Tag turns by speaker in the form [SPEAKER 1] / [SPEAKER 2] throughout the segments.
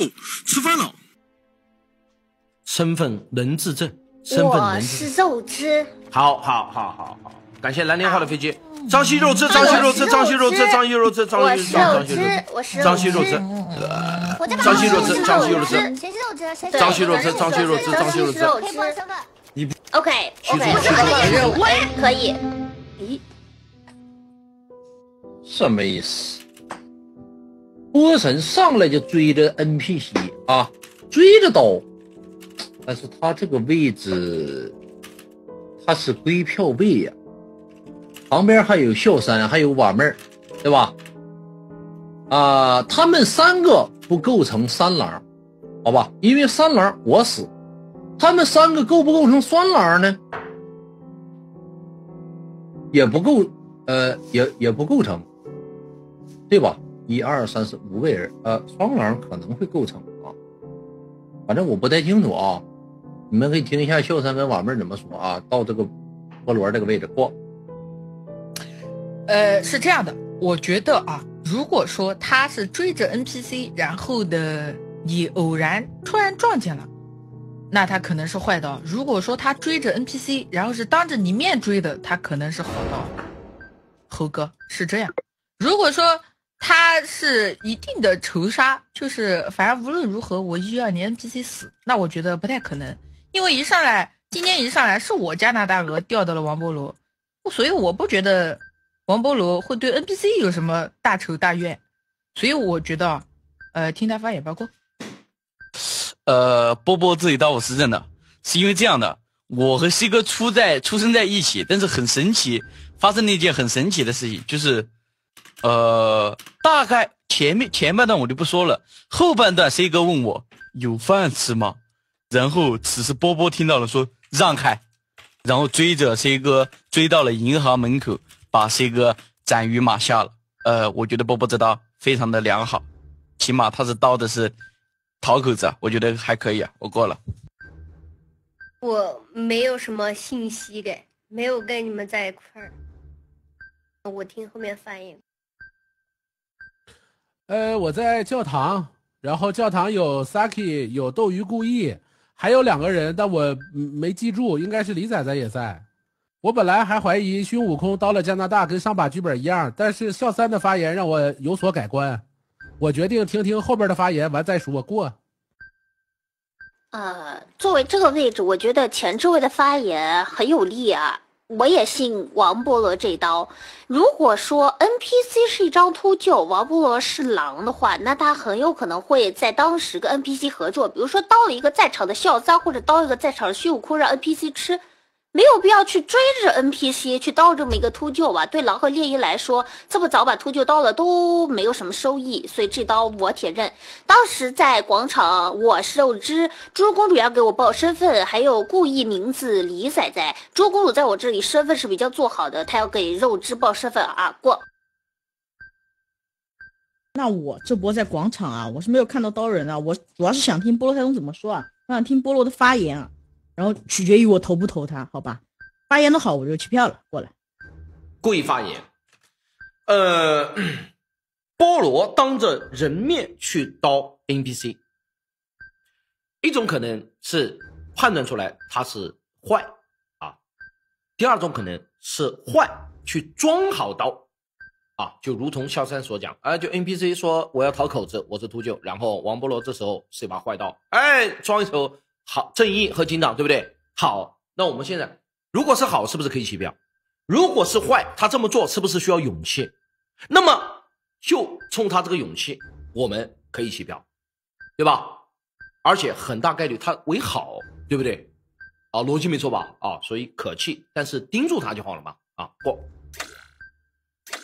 [SPEAKER 1] 哦，吃饭了。
[SPEAKER 2] 身份能自证，身份能
[SPEAKER 3] 我
[SPEAKER 2] 自证。
[SPEAKER 3] 是肉汁，
[SPEAKER 2] 好好好好好，感谢蓝莲花的飞机。张希肉汁，张希肉汁，张希肉汁，张希肉汁，张希张
[SPEAKER 3] 肉汁
[SPEAKER 2] 希肉汁，，
[SPEAKER 3] 我是
[SPEAKER 2] 张希肉汁。张希肉汁张希肉汁
[SPEAKER 4] 谁是肉汁？
[SPEAKER 2] 张希肉汁张希肉汁张希肉汁
[SPEAKER 3] 肉
[SPEAKER 4] 可以报身份。
[SPEAKER 3] OK
[SPEAKER 2] 虚
[SPEAKER 3] OK，
[SPEAKER 2] 主
[SPEAKER 3] 我可以，可以。咦，
[SPEAKER 5] 什么意思？波神上来就追着 NPC 啊，追着刀，但是他这个位置，他是归票位呀、旁边还有笑山，还有瓦妹儿，对吧？啊、他们三个不构成三郎，好吧？因为三郎我死，他们三个构不构成双狼呢？也不构，呃，也也不构成，对吧？一二三四五个人，呃，双狼可能会构成啊，反正我不太清楚啊，你们可以听一下笑三跟瓦妹怎么说啊。到这个菠萝这个位置过，
[SPEAKER 6] 呃，是这样的，我觉得啊，如果说他是追着 NPC，然后的你偶然突然撞见了，那他可能是坏刀；如果说他追着 NPC，然后是当着你面追的，他可能是好刀。猴哥是这样，如果说他是一定的仇杀，就是反正无论如何我一让你 NPC 死，那我觉得不太可能，因为一上来今天一上来是我加拿大鹅钓到了王波罗，所以我不觉得王波罗会对 NPC 有什么大仇大怨，所以我觉得，呃，听他发言吧，过。
[SPEAKER 7] 呃，波波自己刀我是认的，是因为这样的，我和西哥出在出生在一起，但是很神奇，发生了一件很神奇的事情，就是，呃，大概前面前半段我就不说了，后半段 C 哥问我有饭吃吗？然后此时波波听到了说让开，然后追着 C 哥追到了银行门口，把 C 哥斩于马下了。呃，我觉得波波这刀非常的良好，起码他是刀的是桃口子，我觉得还可以啊，我过了。
[SPEAKER 3] 我没有什么信息给，没有跟你们在一块儿。我听后面反应。
[SPEAKER 8] 呃，我在教堂，然后教堂有 Saki，有斗鱼故意，还有两个人，但我没记住，应该是李仔仔也在。我本来还怀疑孙悟空到了加拿大跟上把剧本一样，但是笑三的发言让我有所改观，我决定听听后边的发言，完再说过。
[SPEAKER 3] 呃，作为这个位置，我觉得前置位的发言很有力啊。我也信王波罗这刀。如果说 NPC 是一张秃鹫，王波罗是狼的话，那他很有可能会在当时跟 NPC 合作，比如说刀了一个在场的笑三，或者刀一个在场的孙悟空，让 NPC 吃。没有必要去追着 NPC 去刀这么一个秃鹫吧？对狼和猎鹰来说，这么早把秃鹫刀了都没有什么收益，所以这刀我铁认。当时在广场，我是肉汁，猪公主要给我报身份，还有故意名字李仔仔。猪公主在我这里身份是比较做好的，她要给肉汁报身份啊，过。
[SPEAKER 9] 那我这波在广场啊，我是没有看到刀人啊，我主要是想听菠萝台东怎么说啊，我想听菠萝的发言啊，然后取决于我投不投他，好吧？发言的好我就弃票了，过来。
[SPEAKER 2] 故意发言。呃，菠萝当着人面去刀 NPC，一种可能是判断出来他是坏啊，第二种可能是坏去装好刀啊，就如同萧山所讲，哎、就 NPC 说我要讨口子，我是秃鹫，然后王菠萝这时候是一把坏刀，哎，装一手好正义和警长，对不对？好，那我们现在如果是好，是不是可以弃票？如果是坏，他这么做是不是需要勇气？那么就冲他这个勇气，我们可以弃票，对吧？而且很大概率他为好，对不对？啊，逻辑没错吧？啊，所以可弃，但是盯住他就好了嘛。啊，过。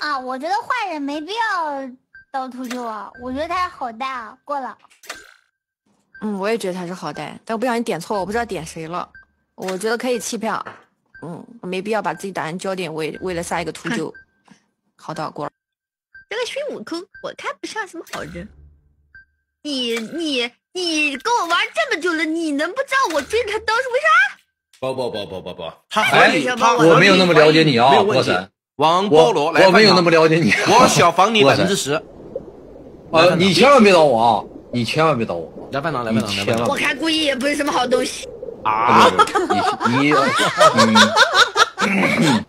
[SPEAKER 4] 啊，我觉得坏人没必要刀秃鹫啊，我觉得他好大啊，过了。
[SPEAKER 10] 嗯，我也觉得他是好带，但我不小心点错，我不知道点谁了。我觉得可以弃票，嗯，没必要把自己打成焦点为为了下一个秃鹫。好的，过了。
[SPEAKER 3] 这个孙悟空，我看不上什么好人。你你你跟我玩这么久了，你能不知道我追他刀是为啥？
[SPEAKER 2] 不不不不不不，他他
[SPEAKER 5] 我没有那么了解你啊神。
[SPEAKER 2] 王
[SPEAKER 5] 我
[SPEAKER 2] 菠萝来，
[SPEAKER 5] 我没有那么了解你
[SPEAKER 2] 我小防你百分之十。
[SPEAKER 5] 呃，你千万别刀我啊！你千万别刀我
[SPEAKER 2] 来班长，来
[SPEAKER 5] 你
[SPEAKER 2] 班长，来班长
[SPEAKER 5] 千万。
[SPEAKER 10] 我看故意也不是什么好东西。
[SPEAKER 2] 啊！
[SPEAKER 5] 你你嗯，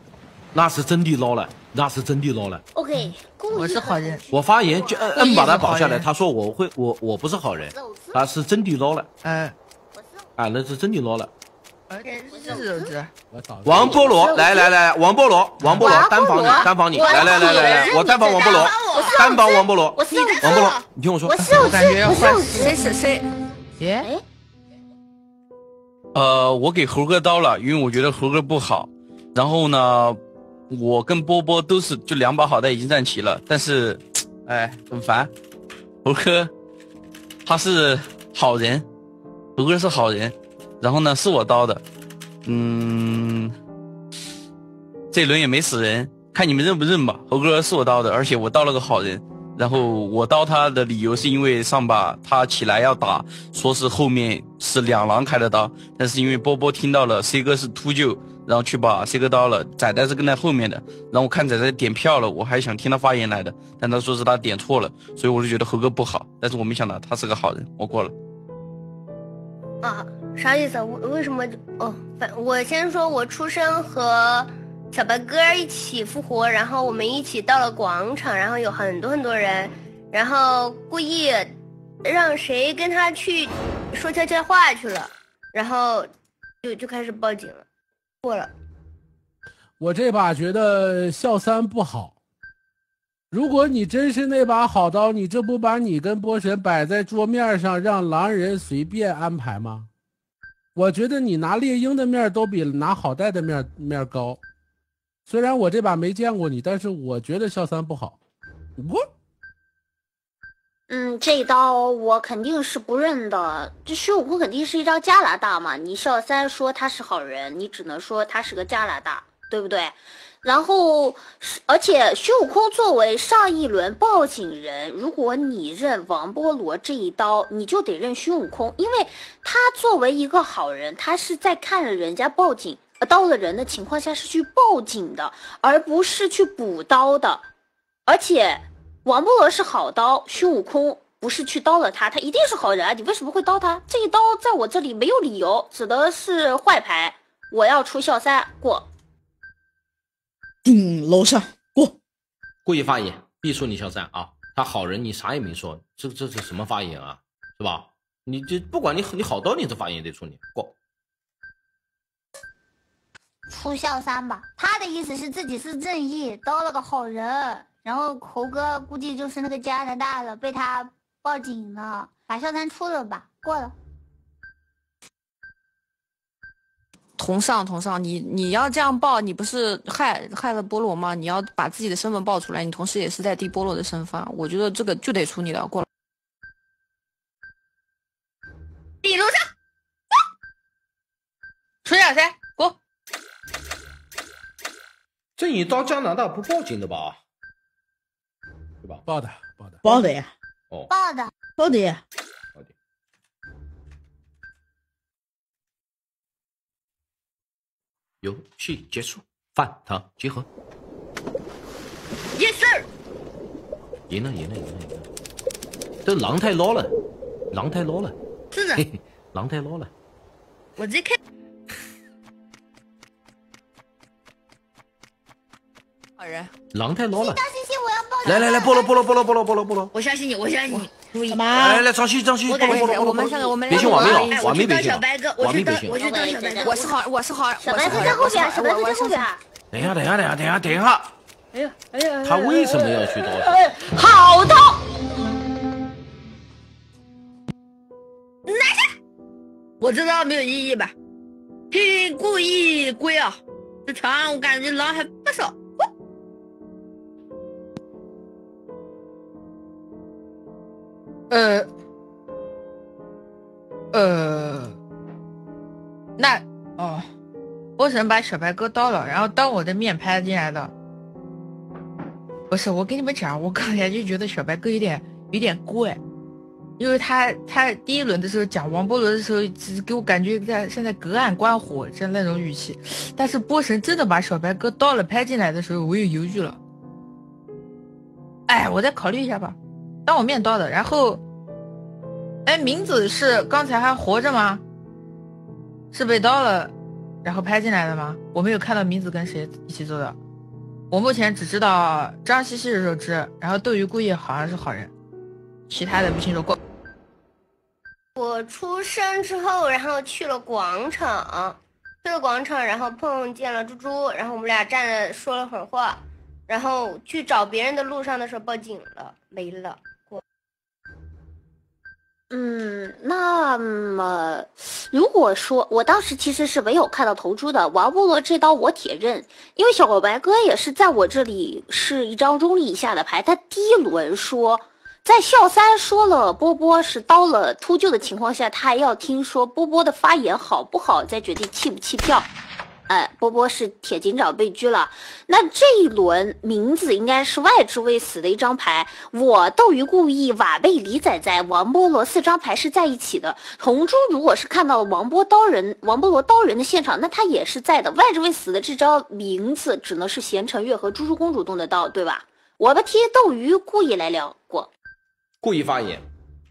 [SPEAKER 2] 那是真的捞了，那是真的捞了。
[SPEAKER 3] OK，
[SPEAKER 6] 我是好人，
[SPEAKER 2] 我发言就摁摁把他保下来，他说我会我我不是好人，他是真的捞了，
[SPEAKER 6] 哎，
[SPEAKER 2] 啊，那是真的捞了。王菠萝，来来来，王菠萝，王菠萝，单防你，单防你，来来来来来，我单防王菠萝，单防王菠萝，
[SPEAKER 3] 我是
[SPEAKER 2] 王菠萝，你听我说
[SPEAKER 3] 我，
[SPEAKER 6] 感觉要换
[SPEAKER 10] 谁谁谁？
[SPEAKER 6] 耶，
[SPEAKER 7] 呃，我给猴哥刀了，因为我觉得猴哥不好。然后呢，我跟波波都是就两把好带已经站齐了，但是，哎，很烦。猴哥他是好人，猴哥是好人，然后呢是我刀的，嗯，这轮也没死人，看你们认不认吧。猴哥是我刀的，而且我刀了个好人。然后我刀他的理由是因为上把他起来要打，说是后面是两狼开的刀，但是因为波波听到了 C 哥是秃鹫，然后去把 C 哥刀了，仔仔是跟在后面的，然后我看仔仔点票了，我还想听他发言来的，但他说是他点错了，所以我就觉得猴哥不好，但是我没想到他是个好人，我过了。
[SPEAKER 1] 啊，啥意思啊？为为什么？哦，反我先说，我出生和小白鸽一起复活，然后我们一起到了广场，然后有很多很多人，然后故意让谁跟他去说悄悄话去了，然后就就开始报警了，过了。
[SPEAKER 8] 我这把觉得笑三不好。如果你真是那把好刀，你这不把你跟波神摆在桌面上，让狼人随便安排吗？我觉得你拿猎鹰的面都比拿好带的面面高。虽然我这把没见过你，但是我觉得笑三不好。我
[SPEAKER 3] 嗯，这一刀我肯定是不认的。这孙悟空肯定是一张加拿大嘛，你笑三说他是好人，你只能说他是个加拿大，对不对？然后，而且孙悟空作为上一轮报警人，如果你认王波罗这一刀，你就得认孙悟空，因为他作为一个好人，他是在看着人家报警呃刀了人的情况下是去报警的，而不是去补刀的。而且王波罗是好刀，孙悟空不是去刀了他，他一定是好人啊！你为什么会刀他？这一刀在我这里没有理由，指的是坏牌。我要出校三过。
[SPEAKER 9] 顶楼上过，
[SPEAKER 2] 故意发言，必出你小三啊！他好人，你啥也没说，这这是什么发言啊？是吧？你这不管你你好刀，你这发言也得出你过。
[SPEAKER 4] 出校三吧，他的意思是自己是正义，刀了个好人，然后猴哥估计就是那个加拿大的，被他报警了，把校三出了吧，过了。
[SPEAKER 10] 同上同上，你你要这样报，你不是害害了菠萝吗？你要把自己的身份报出来，你同时也是在递菠萝的身份啊，我觉得这个就得出你的过来。
[SPEAKER 6] 地楼上，出小三过，
[SPEAKER 2] 这你到加拿大不报警的吧？对吧？
[SPEAKER 8] 报的报的，
[SPEAKER 9] 报的呀，
[SPEAKER 2] 哦，
[SPEAKER 4] 报的，
[SPEAKER 9] 报的呀。
[SPEAKER 2] 好的。游戏结束，饭堂集合。
[SPEAKER 6] yes sir，
[SPEAKER 2] 赢了，赢了，赢了，赢了！这狼太 low 了，狼太 low 了，
[SPEAKER 6] 是的
[SPEAKER 2] 嘿，嘿，狼太 low 了。
[SPEAKER 6] 我直接开。
[SPEAKER 10] 好人，
[SPEAKER 2] 狼太 low 了！
[SPEAKER 4] 大猩猩，我要报。
[SPEAKER 2] 来来来，菠萝菠萝菠萝菠萝菠萝菠萝！
[SPEAKER 6] 我相信你，我相信你。
[SPEAKER 2] 来？来来，张旭张旭，菠
[SPEAKER 6] 我感觉
[SPEAKER 2] 萝菠萝菠萝
[SPEAKER 10] 我们三个我们
[SPEAKER 2] 别信
[SPEAKER 10] 两个
[SPEAKER 2] 网民
[SPEAKER 10] 哎
[SPEAKER 2] 了，网民别
[SPEAKER 6] 去当小白鸽，我去当，
[SPEAKER 2] 网民别信
[SPEAKER 6] 我。去当小白鸽。
[SPEAKER 10] 我是好，我是好，
[SPEAKER 3] 小白在后边，小白在后边。
[SPEAKER 2] 等一下，等一下，等一下，等一下，等一下。
[SPEAKER 6] 哎呀，哎呀，
[SPEAKER 2] 他为什么要去刀？
[SPEAKER 3] 好刀，
[SPEAKER 6] 我知道没有意义吧？听故意归啊，这场我感觉狼还不少。呃，呃，那哦，波神把小白鸽刀了，然后当我的面拍进来的。不是，我跟你们讲，我刚才就觉得小白鸽有点有点怪，因为他他第一轮的时候讲王波罗的时候，只给我感觉在现在隔岸观火，像那种语气。但是波神真的把小白鸽刀了拍进来的时候，我又犹豫了。哎，我再考虑一下吧，当我面刀的。然后哎，明子是刚才还活着吗？是被刀了，然后拍进来的吗？我没有看到明子跟谁一起做的。我目前只知道张西西是肉汁，然后斗鱼故意好像是好人，其他的不清楚。过
[SPEAKER 1] 我出生之后，然后去了广场，去了广场，然后碰见了猪猪，然后我们俩站着说了会儿话，然后去找别人的路上的时候报警了，没了。
[SPEAKER 3] 嗯，那么如果说我当时其实是没有看到头猪的，王菠萝这刀我铁认，因为小白哥也是在我这里是一张中立以下的牌，他第一轮说。在笑三说了波波是刀了秃鹫的情况下，他还要听说波波的发言好不好，再决定弃不弃票。哎，波波是铁警长被拘了，那这一轮名字应该是外置位死的一张牌。我斗鱼故意瓦贝李仔仔王波罗四张牌是在一起的。红猪如果是看到了王波刀人王波罗刀人的现场，那他也是在的。外置位死的这张名字只能是贤成月和猪猪公主动的刀，对吧？我们替斗鱼故意来聊过。
[SPEAKER 2] 故意发言，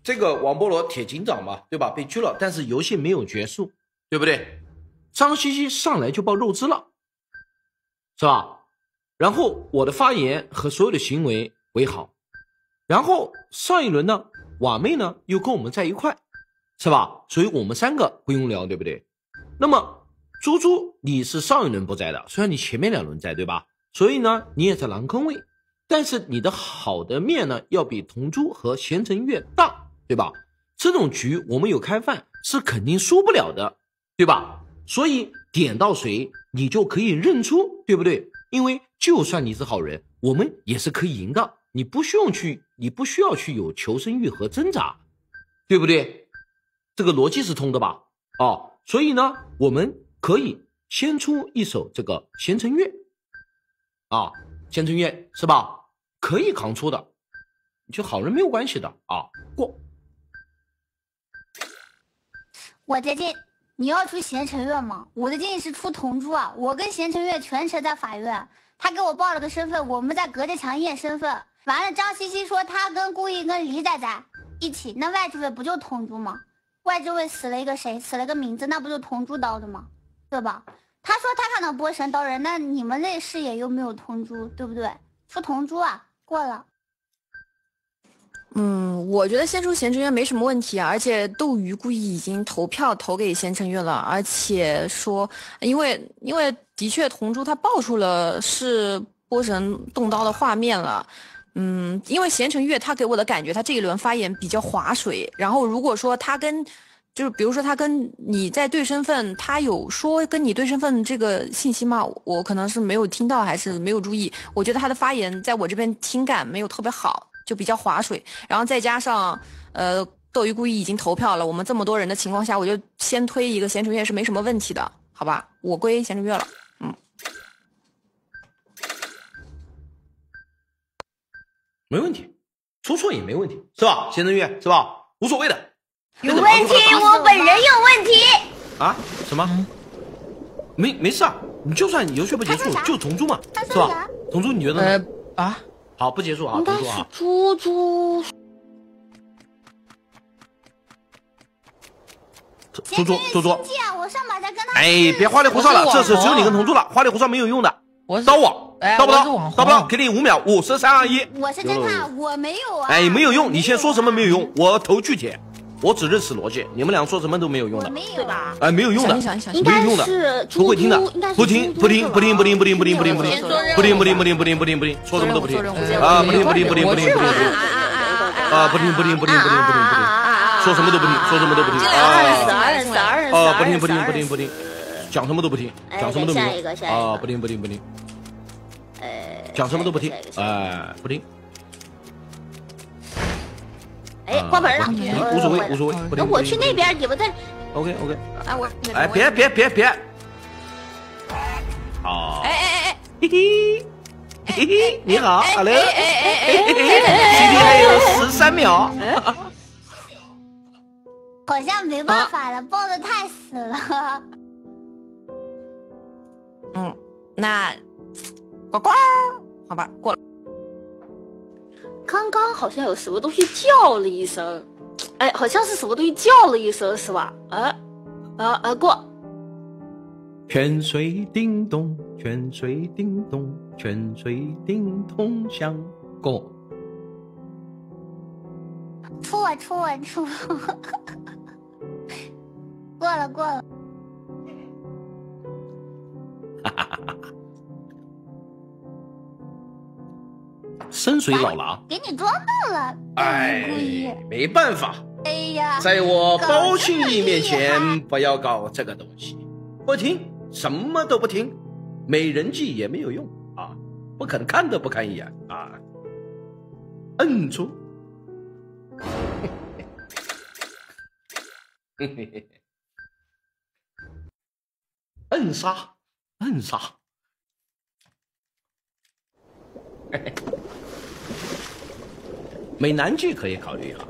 [SPEAKER 2] 这个王菠萝铁警长嘛，对吧？被拘了，但是游戏没有结束，对不对？张西西上来就爆肉汁了，是吧？然后我的发言和所有的行为为好，然后上一轮呢，瓦妹呢又跟我们在一块，是吧？所以我们三个不用聊，对不对？那么猪猪你是上一轮不在的，虽然你前面两轮在，对吧？所以呢，你也在狼坑位。但是你的好的面呢，要比同珠和贤成月大，对吧？这种局我们有开饭是肯定输不了的，对吧？所以点到谁你就可以认出，对不对？因为就算你是好人，我们也是可以赢的，你不需要去，你不需要去有求生欲和挣扎，对不对？这个逻辑是通的吧？哦，所以呢，我们可以先出一手这个贤成月，啊。先成月是吧？可以扛出的，就好人没有关系的啊。过。
[SPEAKER 4] 我的建你要出贤臣月吗？我的建议是出同珠啊。我跟贤臣月全程在法院，他给我报了个身份，我们在隔着墙验身份。完了，张西西说他跟故意跟李仔仔一起，那外置位不就同珠吗？外置位死了一个谁？死了个名字，那不就同珠刀的吗？对吧？他说他看到波神刀人，那你们那视野又没有同珠，对不对？出同珠啊，过了。
[SPEAKER 10] 嗯，我觉得先出贤成月没什么问题啊，而且斗鱼故意已经投票投给贤成月了，而且说，因为因为的确同珠他爆出了是波神动刀的画面了，嗯，因为贤成月他给我的感觉，他这一轮发言比较划水，然后如果说他跟。就是比如说他跟你在对身份，他有说跟你对身份这个信息吗？我可能是没有听到，还是没有注意。我觉得他的发言在我这边听感没有特别好，就比较划水。然后再加上，呃，斗鱼故意已经投票了，我们这么多人的情况下，我就先推一个贤成月是没什么问题的，好吧？我归贤成月了，嗯，
[SPEAKER 2] 没问题，出错也没问题，是吧？贤成月是吧？无所谓的。
[SPEAKER 1] 有问题，我本人有问题
[SPEAKER 2] 啊？什么？没没事啊，你就算游戏不结束，就同珠嘛，是吧？同珠，你觉得呢？
[SPEAKER 6] 啊？
[SPEAKER 2] 好，不结束啊，同珠啊。
[SPEAKER 3] 猪猪，
[SPEAKER 2] 猪猪，猪猪。
[SPEAKER 4] 我上把再跟他。
[SPEAKER 2] 哎，别花里胡哨了，这次只有你跟同住了，花里胡哨没有用的。刀我，刀不刀？刀不刀？给你五秒，五四三二一。
[SPEAKER 4] 我是侦探，我没有啊。
[SPEAKER 2] 哎，没有用，你先说什么没有用？我投具体。我只认识逻辑，你们俩说什么都没有用的，
[SPEAKER 4] 对吧？
[SPEAKER 2] 哎，没有用的，
[SPEAKER 3] 没
[SPEAKER 2] 有用的，不会听的，不听，不听，不听，不听，不听，不听，不听，不听，不听，不听，不听，不听，不听，不听，不听，说什么都不听啊！不听，不听，不听，不听，不听，不听，啊！不听，不听，不听，不听，不听，不听，说什么都不听，说什么都不听啊！啊！不听，不听，不听，不听，讲什么都不听，讲什么都不听啊！不听，不听，不听，讲什么都不听，哎，不听。
[SPEAKER 3] 哎，关门了，
[SPEAKER 2] 无所谓，无所谓。
[SPEAKER 3] 那我去那边，你们在。
[SPEAKER 2] OK OK。
[SPEAKER 10] 哎我。
[SPEAKER 2] 哎，别别别别。好。
[SPEAKER 10] 哎哎哎哎，
[SPEAKER 2] 嘿嘿，嘿嘿，你好，Hello。哎哎哎哎距离还有十三秒。
[SPEAKER 4] 好像没办法了，抱的太死了。
[SPEAKER 10] 嗯，那呱呱，好吧，过了。
[SPEAKER 3] 刚刚好像有什么东西叫了一声，哎，好像是什么东西叫了一声，是吧？啊啊啊！过，
[SPEAKER 2] 泉水叮咚，泉水叮咚，泉水叮咚响。过。
[SPEAKER 4] 出我出我出，过了过了，
[SPEAKER 2] 深水老狼，
[SPEAKER 4] 给你装到了，
[SPEAKER 2] 哎。，没办法，
[SPEAKER 4] 哎呀，
[SPEAKER 2] 在我包
[SPEAKER 4] 这么
[SPEAKER 2] 青义面前不要搞这个东西，不听，什么都不听，美人计也没有用啊，不肯看都不看一眼啊，摁住。摁杀，摁杀。美男计可以考虑啊。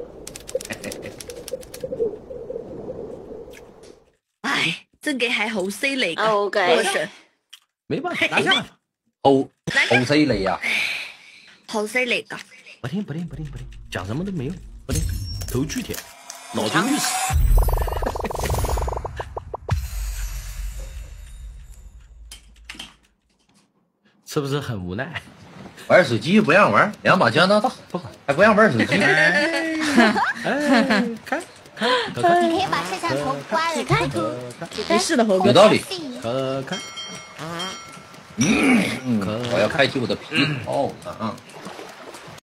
[SPEAKER 6] 唉，真嘅係好犀利㗎
[SPEAKER 3] OK
[SPEAKER 6] 波神
[SPEAKER 2] 没办法，拿下吧。
[SPEAKER 5] 好好犀利啊！
[SPEAKER 6] 好犀利㗎。
[SPEAKER 2] 不听不听不听不听，讲什么都没用，不听，头巨铁，脑子遇死。是不是很无奈？
[SPEAKER 5] 玩手机不让玩，两把加拿大不管，还不让玩手机。
[SPEAKER 2] 哎，看看，可看
[SPEAKER 4] 你可以把摄像头关了，看
[SPEAKER 2] 可看
[SPEAKER 9] 没事的，猴哥。
[SPEAKER 5] 有道理。
[SPEAKER 2] 可看，
[SPEAKER 5] 嗯，我要开启我的皮套了啊！